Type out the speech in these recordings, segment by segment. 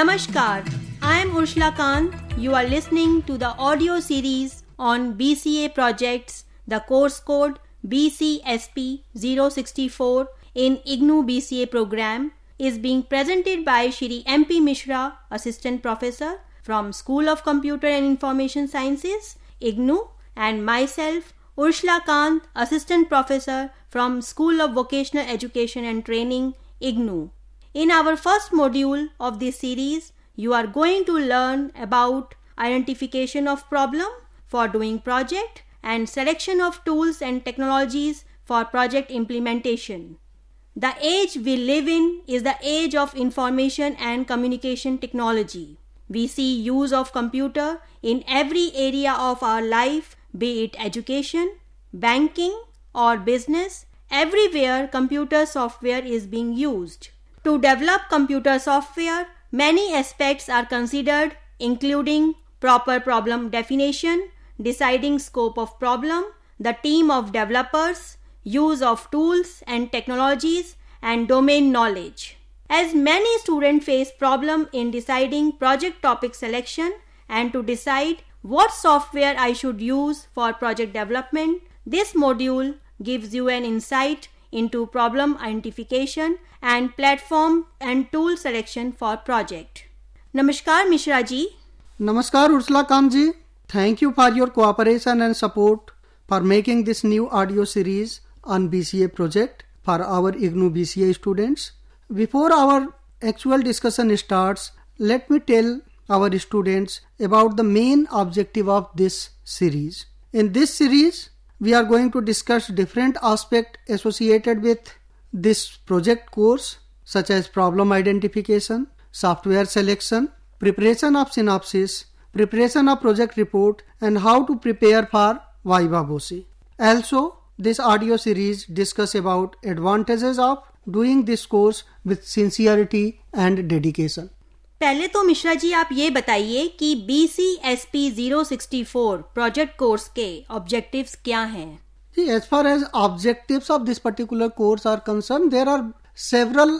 Namaskar, I am Urshla Kant. You are listening to the audio series on BCA projects, the course code BCSP 064 in IGNU BCA program is being presented by Shri MP Mishra, Assistant Professor from School of Computer and Information Sciences, IGNU, and myself, Urshla Kant, Assistant Professor from School of Vocational Education and Training, IGNU. In our first module of this series, you are going to learn about identification of problem for doing project and selection of tools and technologies for project implementation. The age we live in is the age of information and communication technology. We see use of computer in every area of our life, be it education, banking or business. Everywhere computer software is being used. To develop computer software, many aspects are considered including proper problem definition, deciding scope of problem, the team of developers, use of tools and technologies and domain knowledge. As many students face problem in deciding project topic selection and to decide what software I should use for project development, this module gives you an insight into problem identification and platform and tool selection for project. Namaskar Mishra ji. Namaskar Ursula Kamji. Thank you for your cooperation and support for making this new audio series on BCA project for our IGNU BCA students. Before our actual discussion starts, let me tell our students about the main objective of this series. In this series, we are going to discuss different aspects associated with this project course such as problem identification, software selection, preparation of synopsis, preparation of project report and how to prepare for Viva Voce. Also, this audio series discuss about advantages of doing this course with sincerity and dedication. पहले तो मिश्रा जी आप ये बताइए कि B C S P zero sixty four project course के objectives क्या हैं as far as objectives of this particular course are concerned there are several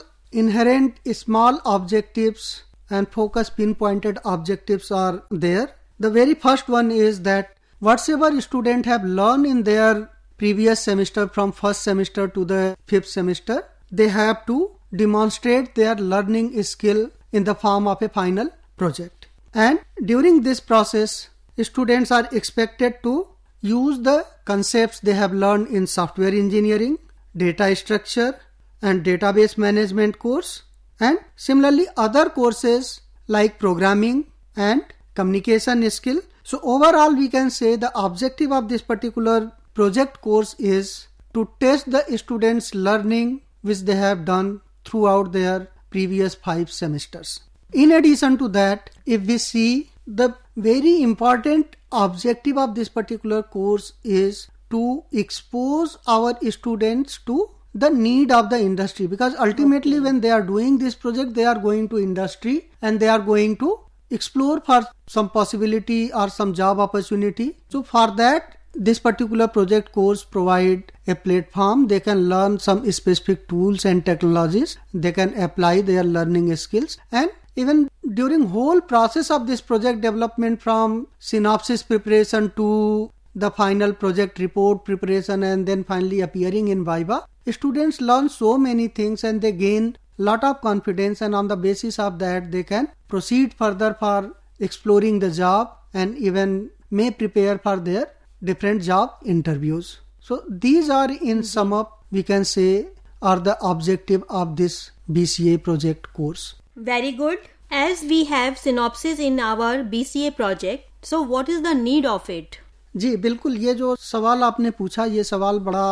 inherent small objectives and focus pinpointed objectives are there the very first one is that whatever student have learned in their previous semester from first semester to the fifth semester they have to demonstrate their learning skill in the form of a final project. And during this process, students are expected to use the concepts they have learned in software engineering, data structure, and database management course, and similarly other courses like programming and communication skill. So overall, we can say the objective of this particular project course is to test the students' learning which they have done throughout their previous five semesters. In addition to that, if we see the very important objective of this particular course is to expose our students to the need of the industry because ultimately okay. when they are doing this project they are going to industry and they are going to explore for some possibility or some job opportunity so for that this particular project course provide a platform. They can learn some specific tools and technologies. They can apply their learning skills. And even during whole process of this project development from synopsis preparation to the final project report preparation and then finally appearing in viva students learn so many things and they gain lot of confidence. And on the basis of that they can proceed further for exploring the job and even may prepare for their different job interviews. So these are in sum up we can say are the objective of this BCA project course. Very good. As we have synopsis in our BCA project, so what is the need of it? जी बिल्कुल ये जो सवाल आपने पूछा ये सवाल बड़ा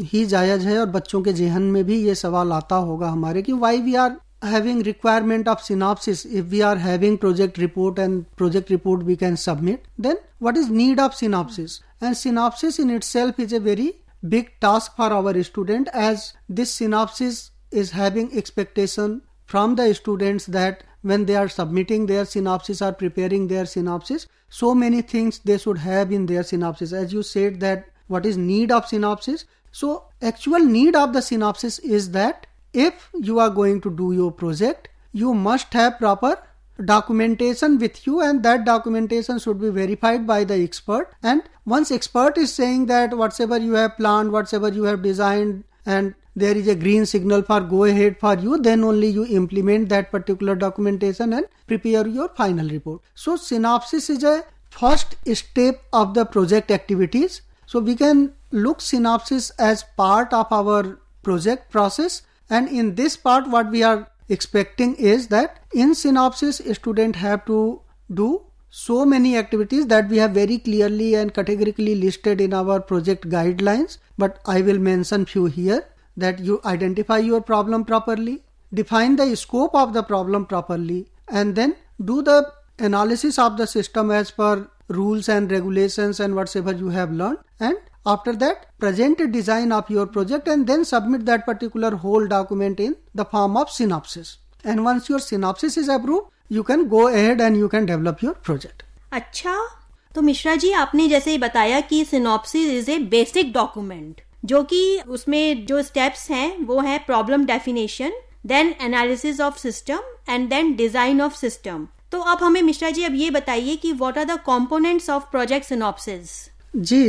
ही जायज़ है और बच्चों के जहन में भी ये सवाल आता होगा हमारे कि why we are having requirement of synopsis if we are having project report and project report we can submit then what is need of synopsis? And synopsis in itself is a very big task for our student as this synopsis is having expectation from the students that when they are submitting their synopsis or preparing their synopsis so many things they should have in their synopsis. As you said that what is need of synopsis so actual need of the synopsis is that if you are going to do your project you must have proper documentation with you and that documentation should be verified by the expert. And once expert is saying that whatever you have planned whatever you have designed and there is a green signal for go ahead for you then only you implement that particular documentation and prepare your final report. So synopsis is a first step of the project activities. So we can look synopsis as part of our project process and in this part what we are expecting is that in synopsis student have to do so many activities that we have very clearly and categorically listed in our project guidelines. But i will mention few here that you identify your problem properly define the scope of the problem properly and then do the analysis of the system as per rules and regulations and whatever you have learned. And after that present a design of your project and then submit that particular whole document in the form of synopsis and once your synopsis is approved you can go ahead and you can develop your project अच्छा तो मिश्रा जी आपने जैसे बताया कि synopsis is a basic document जो कि उसमें जो स्टेप्स हैं वो है problem definition then analysis of system and then design of system तो अब हमें मिश्रा जी अब ये बताइए कि what are the components of project synopsis जी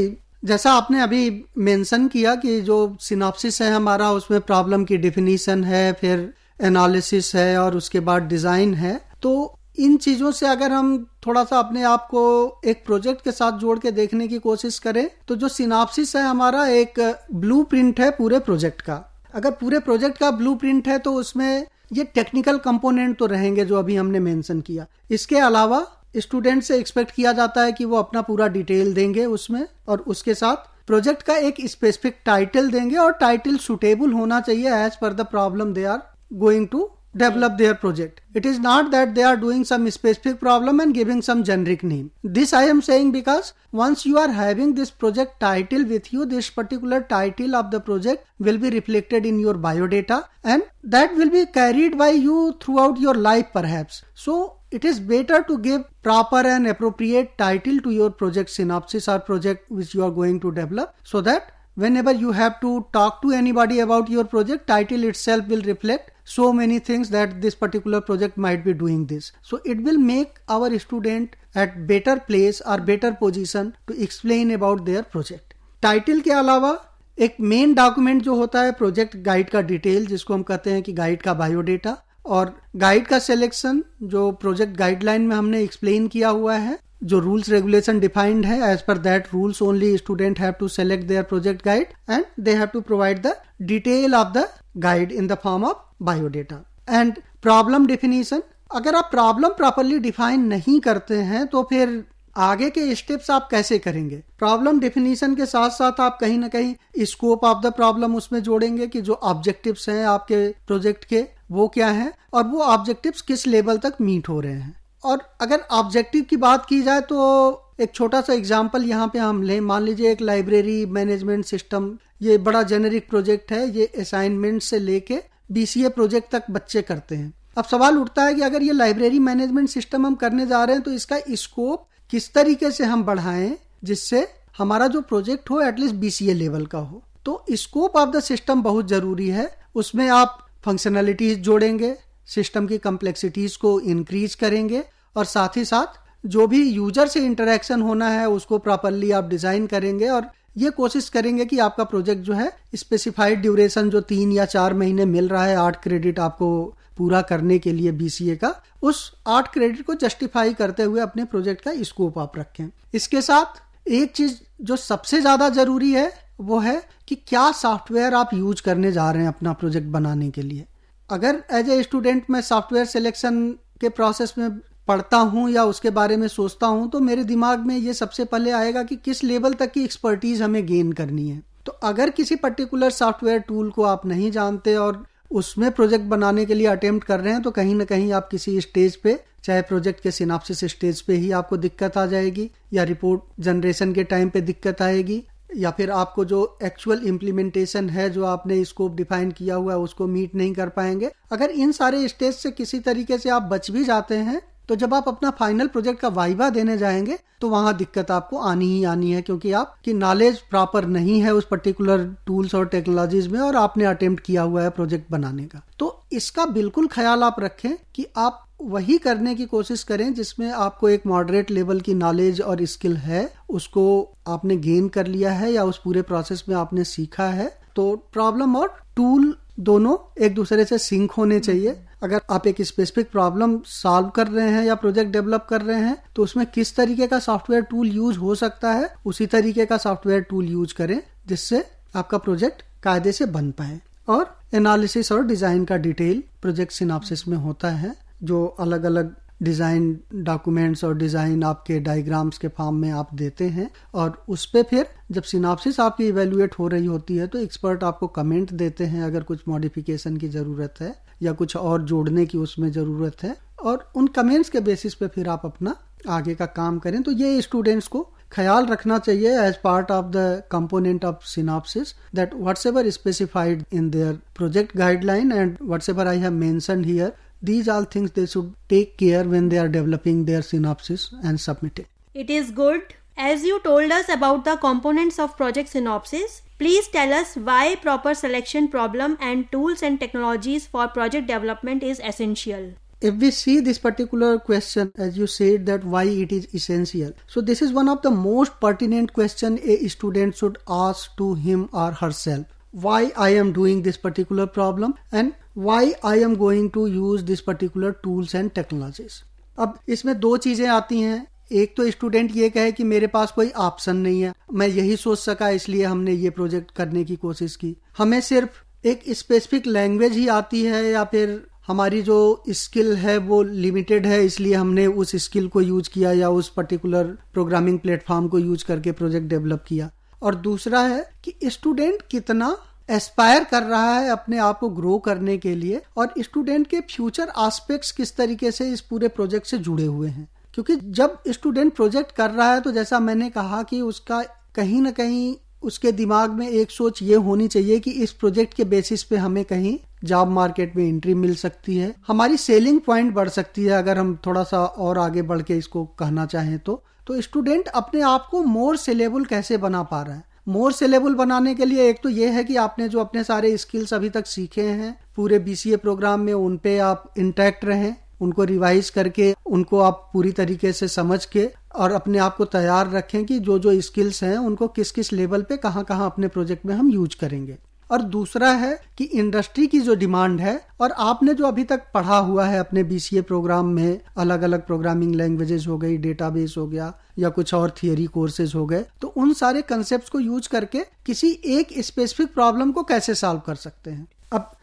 जैसा आपने अभी मेंशन किया कि जो सिनॉप्सिस है हमारा, उसमें प्रॉब्लम की डिफिनीशन है, फिर एनालिसिस है और उसके बाद डिज़ाइन है। तो इन चीज़ों से अगर हम थोड़ा सा अपने आप को एक प्रोजेक्ट के साथ जोड़ के देखने की कोशिश करें तो जो सिनाप्सिस है हमारा एक ब्लू है पूरे प्रोजेक्ट का। अगर पूरे प्रोजेक्ट का ब्लू है तो उसमें ये टेक्निकल कंपोनेंट तो रहेंगे जो अभी हमने मेंशन किया। इसके अलावा स्टूडेंट से एक्सपेक्ट किया जाता है कि वो अपना पूरा डिटेल देंगे उसमें और उसके साथ प्रोजेक्ट का एक स्पेसिफिक टाइटल देंगे और टाइटल सुटेबल होना चाहिए as per the problem they are going to develop their project it is not that they are doing some specific problem and giving some generic name this I am saying because once you are having this project title with you this particular title of the project will be reflected in your biodata and that will be carried by you throughout your life पर so it is better to give proper and appropriate title to your project synopsis or project which you are going to develop so that whenever you have to talk to anybody about your project title itself will reflect so many things that this particular project might be doing this so it will make our student at better place or better position to explain about their project title के अलावा एक main document जो होता है project guide का detail जिसको हम कहते हैं कि गाइड का बायोडेटा और गाइड का सिलेक्शन जो प्रोजेक्ट गाइडलाइन में हमने एक्सप्लेन किया हुआ है, जो रूल्स रेगुलेशन डिफाइंड है as per that rules only student have to select their project guide and they have to provide the detail of the guide in the form of biodata and problem definition अगर आप problem properly define नहीं करते हैं तो फिर आगे के steps आप कैसे करेंगे? प्रॉब्लम डेफिनेशन के साथ साथ आप कहीं ना कहीं स्कोप ऑफ़ द प्रॉब्लम उसमें जोड़ेंगे कि जो ऑब्जेक्टिव्स हैं आपके प्रोजेक्ट के वो क्या है और वो ऑब्जेक्टिव्स किस लेवल तक मीट हो रहे हैं। और अगर ऑब्जेक्टिव की बात की जाए तो एक छोटा सा एग्ज़ाम्पल यहाँ पे हम लें। मान लीजिए एक लाइब्रेरी मैनेजमेंट सिस्टम ये बड़ा जेनेरिक प्रोजेक्ट है, ये असाइनमेंट से लेके बीसीए प्रोजेक्ट तक बच्चे करते हैं। अब सवाल उठता है कि अगर ये लाइब्रेरी मैनेजमेंट सिस्टम हम करने जा रहे हैं तो इसका स्कोप किस तरीके से हम बढ़ाएँ जिससे हमारा जो प्रोजेक्ट हो एटलीस्ट बीसीए लेवल का हो। तो स्कोप ऑफ़ द सिस्टम बहुत ज़रूरी है। उसमें आप फंक्शनैलिटीज जोड़ेंगे सिस्टम की कम्प्लेक्सिटीज को इंक्रीज करेंगे और साथ ही साथ जो भी यूज़र से इंटरेक्शन होना है, उसको प्रॉपरली आप डिज़ाइन करेंगे और ये कोशिश करेंगे कि आपका प्रोजेक्ट जो है स्पेसिफाइड ड्यूरेशन जो तीन या चार महीने मिल रहा है, आठ क्रेडिट आपको पूरा करने के लिए बीसीए का, उस आठ क्रेडिट को जस्टिफाई करते हुए अपने प्रोजेक्ट का स्कोप आप रखें। इसके साथ एक चीज़ जो सबसे ज़्यादा ज़रूरी है वो है कि क्या सॉफ्टवेयर आप यूज़ करने जा रहे हैं अपना प्रोजेक्ट बनाने के लिए। अगर एज ए स्टूडेंट मैं सॉफ्टवेयर सिलेक्शन के प्रोसेस में पढ़ता हूँ या उसके बारे में सोचता हूँ तो मेरे दिमाग में ये सबसे पहले आएगा कि किस लेवल तक की एक्सपर्टीज हमें गेन करनी है। तो अगर किसी पर्टिकुलर सॉफ्टवेयर टूल को आप नहीं जानते और उसमें प्रोजेक्ट बनाने के लिए अटेम्प्ट कर रहे हैं तो कहीं ना कहीं आप किसी स्टेज पे, चाहे प्रोजेक्ट के सिनाप्सिस स्टेज पे ही आपको दिक्कत आ जाएगी या रिपोर्ट जनरेशन के टाइम पे दिक्कत आएगी। या फिर आपको जो एक्चुअल इम्प्लीमेंटेशन है, जो आपने स्कोप डिफाइन किया हुआ है, उसको मीट नहीं कर पाएँगे। अगर इन सारे स्टेज से किसी तरीके से आप बच भी जाते हैं तो जब आप अपना फाइनल प्रोजेक्ट का वाइवा देने जाएँगे तो वहाँ दिक्कत आपको आनी ही आनी है, क्योंकि आपकी नॉलेज प्रॉपर नहीं है उस पर्टिकुलर टूल्स और टेक्नोलॉजीज़ में और आपने अटेम्प्ट किया हुआ है प्रोजेक्ट बनाने का। तो इसका बिल्कुल ख्याल आप रखें कि आप वही करने की कोशिश करें जिसमें आपको एक मॉडरेट लेवल की नॉलेज और स्किल है, उसको आपने गेन कर लिया है या उस पूरे प्रोसेस में आपने सीखा है। तो प्रॉब्लम और टूल दोनों एक दूसरे से सिंक होने चाहिए। अगर आप एक स्पेसिफिक प्रॉब्लम सॉल्व कर रहे हैं या प्रोजेक्ट डेवलप कर रहे हैं तो उसमें किस तरीके का सॉफ्टवेयर टूल यूज़ हो सकता है, उसी तरीके का सॉफ्टवेयर टूल यूज़ करें जिससे आपका प्रोजेक्ट कायदे से बन पाए। और एनालिसिस और डिज़ाइन का डिटेल प्रोजेक्ट सिनाप्सिस में होता है। जो अलग अलग डिज़ाइन डॉक्यूमेंट्स और डिज़ाइन आपके डायग्राम्स के फॉर्म में आप देते हैं और उस पर फिर जब सिनाप्सिस आपकी इवेल्युएट हो रही होती है तो एक्सपर्ट आपको कमेंट देते हैं अगर कुछ मॉडिफिकेशन की ज़रूरत है या कुछ और जोड़ने की उसमें ज़रूरत है और उन कमेंट्स के बेसिस पे फिर आप अपना आगे का काम करें। तो ये स्टूडेंट्स को ख्याल रखना चाहिए as part of the component of synopsis that whatsoever specified in their project guideline and whatsoever I have mentioned here these all things they should take care when they are developing their synopsis and submit it. It is good. As you told us about the components of project synopsis, please tell us why proper selection problem and tools and technologies for project development is essential if we see this particular question as you said that why it is essential so this is one of the most pertinent question a student should ask to him or herself why i am doing this particular problem and why i am going to use this particular tools and technologies. अब इसमें दो चीज़ें आती हैं। एक तो student ये कहे कि मेरे पास कोई ऑप्शन नहीं है। मैं यही सोच सका, इसलिए हमने ये प्रोजेक्ट करने की कोशिश की। हमें सिर्फ़ एक स्पेसिफिक लैंग्वेज ही आती है या फिर हमारी जो स्किल है वो लिमिटेड है, इसलिए हमने उस स्किल को यूज़ किया या उस पर्टिकुलर प्रोग्रामिंग प्लेटफॉर्म को यूज़ करके प्रोजेक्ट डेवलप किया। और दूसरा है कि स्टूडेंट कितना एस्पायर कर रहा है अपने आप को ग्रो करने के लिए और स्टूडेंट के फ्यूचर एस्पेक्ट्स किस तरीके से इस पूरे प्रोजेक्ट से जुड़े हुए हैं। क्योंकि जब स्टूडेंट प्रोजेक्ट कर रहा है तो जैसा मैंने कहा कि उसका कहीं ना कहीं उसके दिमाग में एक सोच ये होनी चाहिए कि इस प्रोजेक्ट के बेसिस पे हमें कहीं जॉब मार्केट में एंट्री मिल सकती है। हमारी सेलिंग पॉइंट बढ़ सकती है अगर हम थोड़ा सा और आगे बढ़ के इसको कहना चाहें तो। तो स्टूडेंट अपने आप को मोर सेलेबल कैसे बना पा रहा है? मोर सेलेबल बनाने के लिए एक तो ये है कि आपने जो अपने सारे स्किल्स अभी तक सीखे हैं, पूरे बीसीए प्रोग्राम में उन पे आप इंटैक्ट रहें, उनको रिवाइज करके, उनको आप पूरी तरीके से समझ के और अपने आप को तैयार रखें कि जो जो स्किल्स हैं, उनको किस किस लेवल पे कहाँ कहाँ अपने प्रोजेक्ट में हम यूज़ करेंगे। और दूसरा है कि इंडस्ट्री की जो डिमांड है, और आपने जो अभी तक पढ़ा हुआ है अपने बीसीए प्रोग्राम में अलग अलग प्रोग्रामिंग लैंग्वेजेस हो गई, डेटाबेस हो गया, या कुछ और थियरी कोर्सेज हो गए तो उन सारे कंसेप्ट को यूज़ करके किसी एक स्पेसिफिक प्रॉब्लम को कैसे सॉल्व कर सकते हैं?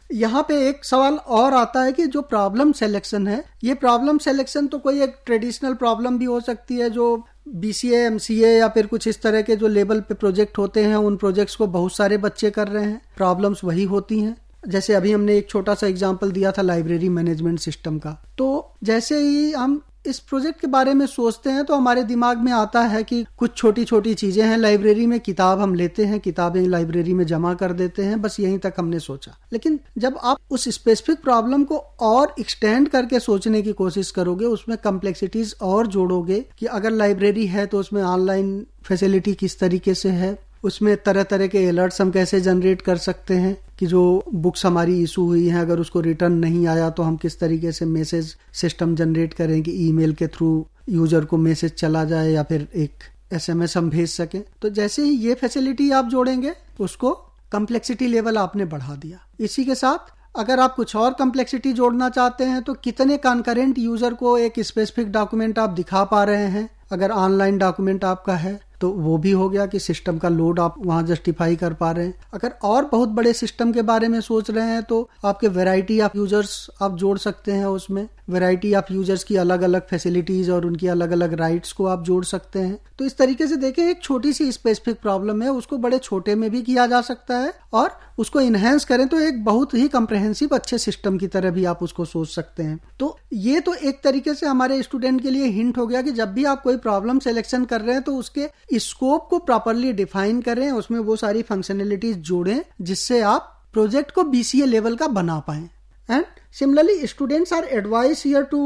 यहाँ पे एक सवाल और आता है कि जो प्रॉब्लम सिलेक्शन है, ये प्रॉब्लम सिलेक्शन तो कोई एक ट्रेडिशनल प्रॉब्लम भी हो सकती है जो बी सी एम सी ए या फिर कुछ इस तरह के जो लेवल पे प्रोजेक्ट होते हैं, उन प्रोजेक्ट्स को बहुत सारे बच्चे कर रहे हैं। प्रॉब्लम्स वही होती हैं। जैसे अभी हमने एक छोटा सा एग्ज़ाम्पल दिया था लाइब्रेरी मैनेजमेंट सिस्टम का। तो जैसे ही हम इस प्रोजेक्ट के बारे में सोचते हैं तो हमारे दिमाग में आता है कि कुछ छोटी छोटी चीज़ें हैं। लाइब्रेरी में किताब हम लेते हैं, किताबें लाइब्रेरी में जमा कर देते हैं, बस यहीं तक हमने सोचा। लेकिन जब आप उस स्पेसिफिक प्रॉब्लम को और एक्सटेंड करके सोचने की कोशिश करोगे, उसमें कम्प्लेक्सिटीज और जोड़ोगे कि अगर लाइब्रेरी है तो उसमें ऑनलाइन फैसिलिटी किस तरीके से है, उसमें तरह तरह के अलर्ट्स हम कैसे जनरेट कर सकते हैं। कि जो बुक्स हमारी इशू हुई हैं, अगर उसको रिटर्न नहीं आया तो हम किस तरीके से मैसेज सिस्टम जनरेट करें कि ईमेल के थ्रू यूज़र को मैसेज चला जाए या फिर एक एसएमएस हम भेज सकें। तो जैसे ही ये फैसिलिटी आप जोड़ेंगे, उसको कम्प्लेक्सिटी लेवल आपने बढ़ा दिया। इसी के साथ, अगर आप कुछ और कम्प्लेक्सिटी जोड़ना चाहते हैं तो कितने कॉन्करेंट यूज़र को एक स्पेसिफिक डॉक्यूमेंट आप दिखा पा रहे हैं? अगर ऑनलाइन डॉक्यूमेंट आपका है तो वो भी हो गया कि सिस्टम का लोड आप वहाँ जस्टिफाई कर पा रहे हैं। अगर और बहुत बड़े सिस्टम के बारे में सोच रहे हैं तो आपके वेराइटी ऑफ़ यूज़र्स आप जोड़ सकते हैं उसमें। वेराइटी ऑफ़ यूज़र्स की अलग अलग फैसिलिटीज़ और उनकी अलग अलग राइट्स को आप जोड़ सकते हैं। तो इस तरीके से देखें, एक छोटी सी स्पेसिफिक प्रॉब्लम है, उसको बड़े छोटे में भी किया जा सकता है और उसको इनहेंस करें तो एक बहुत ही कम्प्रहेंसिव अच्छे सिस्टम की तरह भी आप उसको सोच सकते हैं। तो ये तो एक तरीके से हमारे स्टूडेंट के लिए हिंट हो गया कि जब भी आप कोई प्रॉब्लम सिलेक्शन कर रहे हैं तो उसके स्कोप को प्रॉपरली डिफाइन करें, उसमें वो सारी फंक्शनलिटीज जोड़ें, जिससे आप प्रोजेक्ट को बीसीए लेवल का बना पाए। And similarly students are advised here to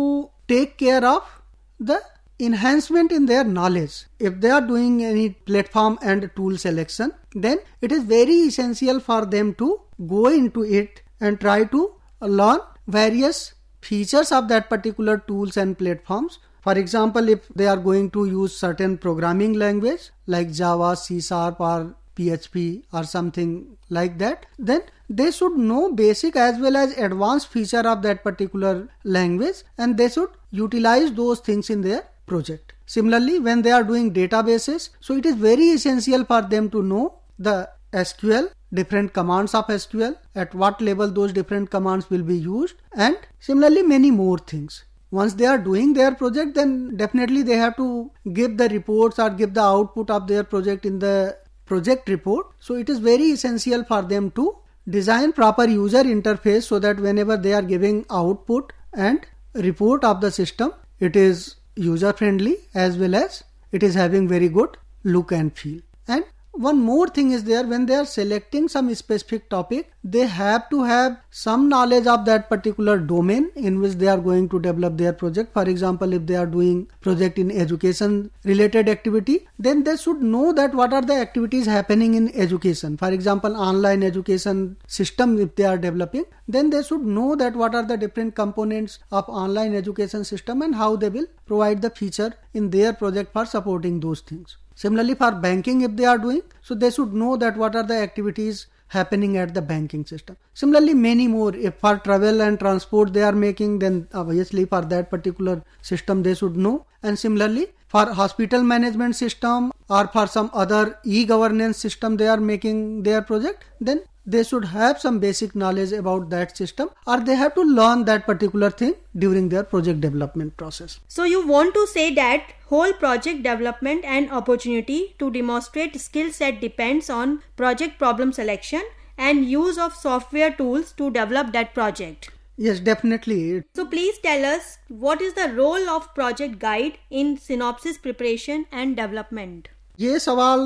take care of the enhancement in their knowledge. If they are doing any platform and tool selection, then it is very essential for them to go into it and try to learn various features of that particular tools and platforms. For example, if they are going to use certain programming language like Java, C Sharp or PHP or something like that, then they should know basic as well as advanced feature of that particular language and they should utilize those things in their project. Similarly, when they are doing databases, so it is very essential for them to know the SQL, different commands of SQL, at what level those different commands will be used, and similarly many more things. Once they are doing their project, then definitely they have to give the reports or give the output of their project in the project report. So it is very essential for them to design proper user interface so that whenever they are giving output and report of the system, it is user friendly as well as it is having very good look and feel. And one more thing is there when they are selecting some specific topic they have to have some knowledge of that particular domain in which they are going to develop their project. For example if they are doing project in education related activity then they should know that what are the activities happening in education. For example online education system if they are developing then they should know that what are the different components of online education system and how they will provide the feature in their project for supporting those things Similarly, for banking, if they are doing, so they should know that what are the activities happening at the banking system. Similarly, many more. If for travel and transport they are making, then obviously for that particular system they should know. And similarly, for hospital management system or for some other e-governance system they are making their project, then they should have some basic knowledge about that system or they have to learn that particular thing during their project development process. So you want to say that whole project development and opportunity to demonstrate skill set depends on project problem selection and use of software tools to develop that project. Yes, definitely. So please tell us what is the role of project guide in synopsis preparation and development? ये सवाल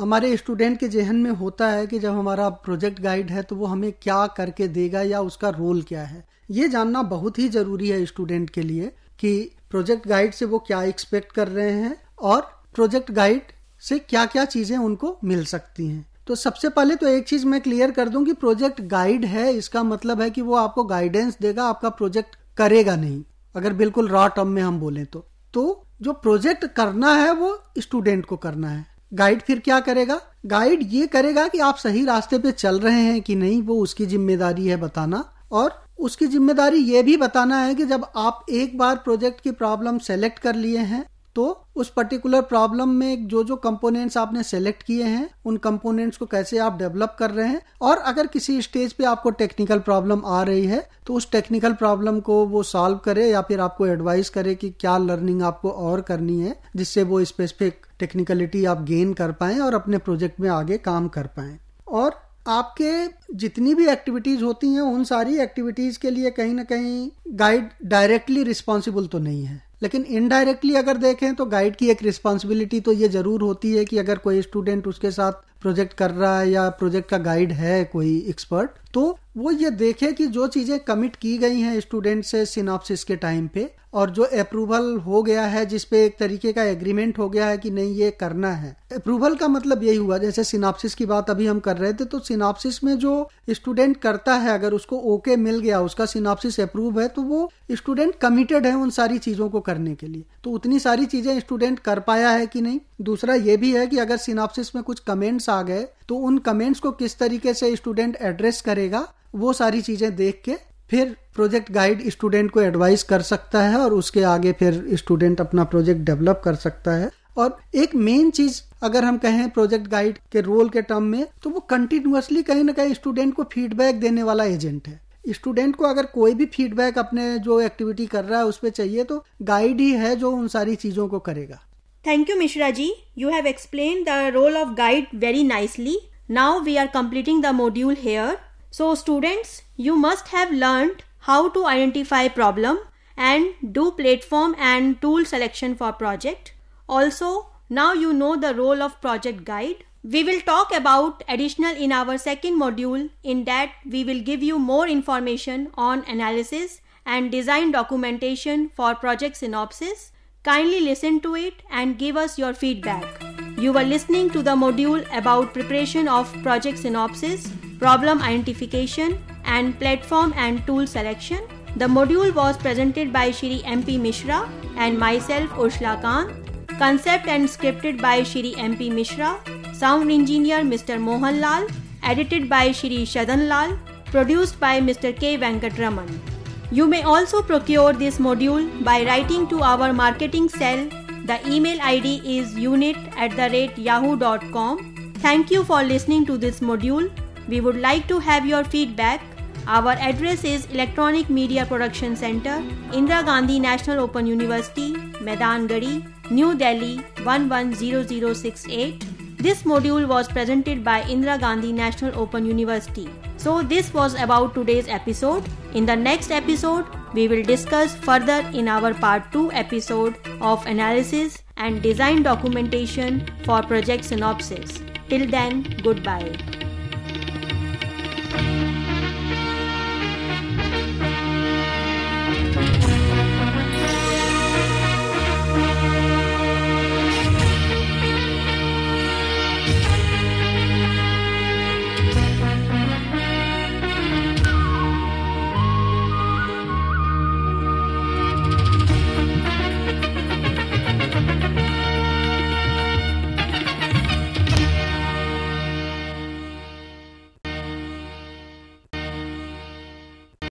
हमारे student के जहन में होता है कि जब हमारा प्रोजेक्ट गाइड है तो वो हमें क्या करके देगा या उसका रोल क्या है ये जानना बहुत ही ज़रूरी है स्टूडेंट के लिए कि प्रोजेक्ट गाइड से वो क्या एक्सपेक्ट कर रहे हैं और प्रोजेक्ट गाइड से क्या क्या चीज़ें उनको मिल सकती हैं तो सबसे पहले तो एक चीज़ मैं क्लियर कर दूँ कि प्रोजेक्ट गाइड है, इसका मतलब है कि वो आपको गाइडेंस देगा, आपका प्रोजेक्ट करेगा नहीं, अगर बिल्कुल रॉ टर्म में हम बोले तो। तो जो प्रोजेक्ट करना है, वो स्टूडेंट को करना है। गाइड फिर क्या करेगा? गाइड ये करेगा कि आप सही रास्ते पे चल रहे हैं कि नहीं, वो उसकी ज़िम्मेदारी है बताना। और उसकी ज़िम्मेदारी ये भी बताना है कि जब आप एक बार प्रोजेक्ट की प्रॉब्लम सेलेक्ट कर लिए हैं तो उस पर्टिकुलर प्रॉब्लम में जो जो कंपोनेंट्स आपने सेलेक्ट किए हैं, उन कंपोनेंट्स को कैसे आप डेवलप कर रहे हैं? और अगर किसी स्टेज पे आपको टेक्निकल प्रॉब्लम आ रही है तो उस टेक्निकल प्रॉब्लम को वो सॉल्व करे या फिर आपको एडवाइस करे कि क्या लर्निंग आपको और करनी है, जिससे वो स्पेसिफिक टेक्निकलिटी आप गेन कर पाए और अपने प्रोजेक्ट में आगे काम कर पाए। और आपके जितनी भी एक्टिविटीज़ होती हैं, उन सारी एक्टिविटीज़ के लिए कहीं ना कहीं गाइड डायरेक्टली रिस्पॉन्सिबल तो नहीं है। लेकिन इनडायरेक्टली अगर देखें तो गाइड की एक रिस्पॉन्सिबिलिटी तो ये ज़रूर होती है कि अगर कोई स्टूडेंट उसके साथ प्रोजेक्ट कर रहा है या प्रोजेक्ट का गाइड है कोई एक्सपर्ट तो वो ये देखे कि जो चीज़ें कमिट की गई हैं स्टूडेंट से सिनॉप्सिस के टाइम पे, और जो अप्रूवल हो गया है जिसपे एक तरीके का एग्रीमेंट हो गया है कि नहीं, ये करना है। अप्रूवल का मतलब यही हुआ, जैसे सिनाप्सिस की बात अभी हम कर रहे थे तो सिनाप्सिस में जो स्टूडेंट करता है, अगर उसको ओके okay मिल गया, उसका सिनाप्सिस अप्रूव है तो वो स्टूडेंट कमिटेड है उन सारी चीज़ों को करने के लिए। तो उतनी सारी चीज़ें स्टूडेंट कर पाया है कि नहीं? दूसरा ये भी है कि अगर सिनाप्सिस में कुछ कमेंट्स आ गए तो उन कमेंट्स को किस तरीके से स्टूडेंट एड्रेस करेगा, वो सारी चीज़ें देख के फिर प्रोजेक्ट गाइड स्टूडेंट को एडवाइस कर सकता है और उसके आगे फिर स्टूडेंट अपना प्रोजेक्ट डेवलप कर सकता है। और एक मेन चीज़ अगर हम कहें प्रोजेक्ट गाइड के रोल के टर्म में तो वो कंटिन्यूसली कहीं ना कहीं स्टूडेंट को फीडबैक देने वाला एजेंट है। स्टूडेंट को अगर कोई भी फीडबैक अपने जो एक्टिविटी कर रहा है, उस पर चाहिए तो गाइड ही है जो उन सारी चीज़ों को करेगा। Thank you, Mishra ji. You have explained the role of guide very nicely. Now we are completing the module here. So students, you must have learned how to identify problem and do platform and tool selection for project. Also, now you know the role of project guide. We will talk about additional in our second module in that we will give you more information on analysis and design documentation for project synopsis Kindly listen to it and give us your feedback. You were listening to the module about preparation of project synopsis, problem identification and platform and tool selection. The module was presented by Shri MP Mishra and myself Urshla Khan. Concept and scripted by Shri MP Mishra. Sound engineer Mr. Mohan Lal. Edited by Shri Shadan Lal. Produced by Mr. K. Venkatraman. You may also procure this module by writing to our marketing cell. The email ID is unit at the rate yahoo.com. Thank you for listening to this module. We would like to have your feedback. Our address is Electronic Media Production Center, Indira Gandhi National Open University, Maidan Gadi, New Delhi 110068. This module was presented by Indira Gandhi National Open University. So, this was about today's episode. In the next episode, we will discuss further in our part 2 episode of analysis and design documentation for project synopsis. Till then, goodbye.